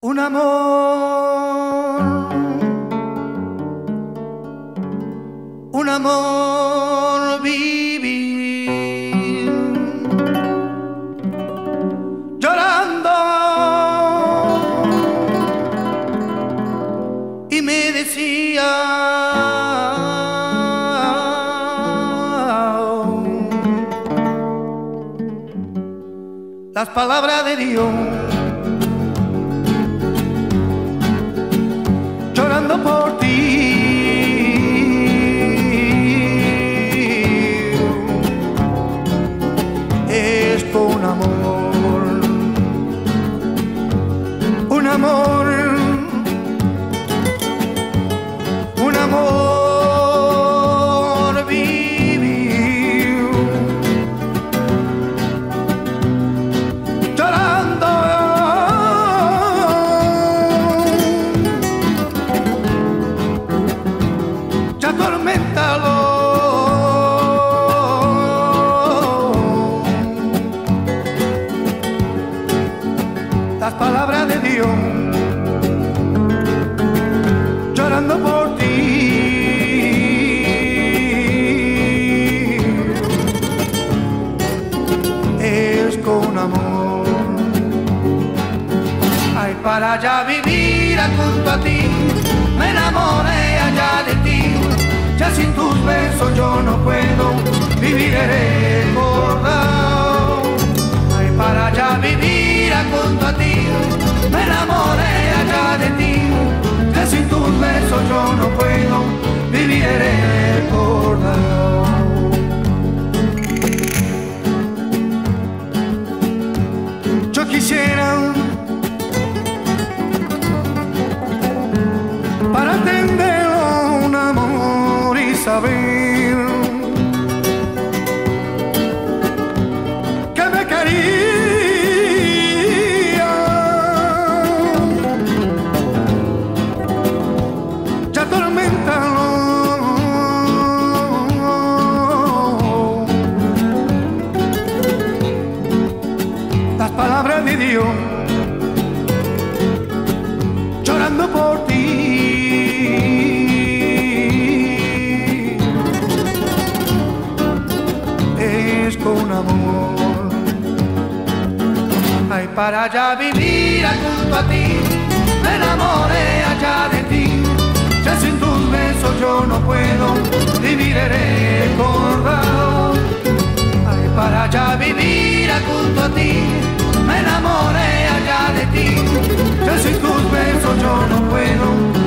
Un amor, un amor vivir. Llorando. Y me decía las palabras de Dios amor. Un amor vivir llorando. Ya atormentalo las palabras de para allá vivir junto a ti. Me enamoré allá de ti. Ya sin tus besos yo no puedo vivir. recordado llorando por ti. Es con amor. Ay para allá vivir junto a ti me enamoré allá de ti. Ya sin tus besos yo no puedo vivir recordado ay para allá vivir junto a ti enamoré allá de ti. Yo soy tus besos, yo no puedo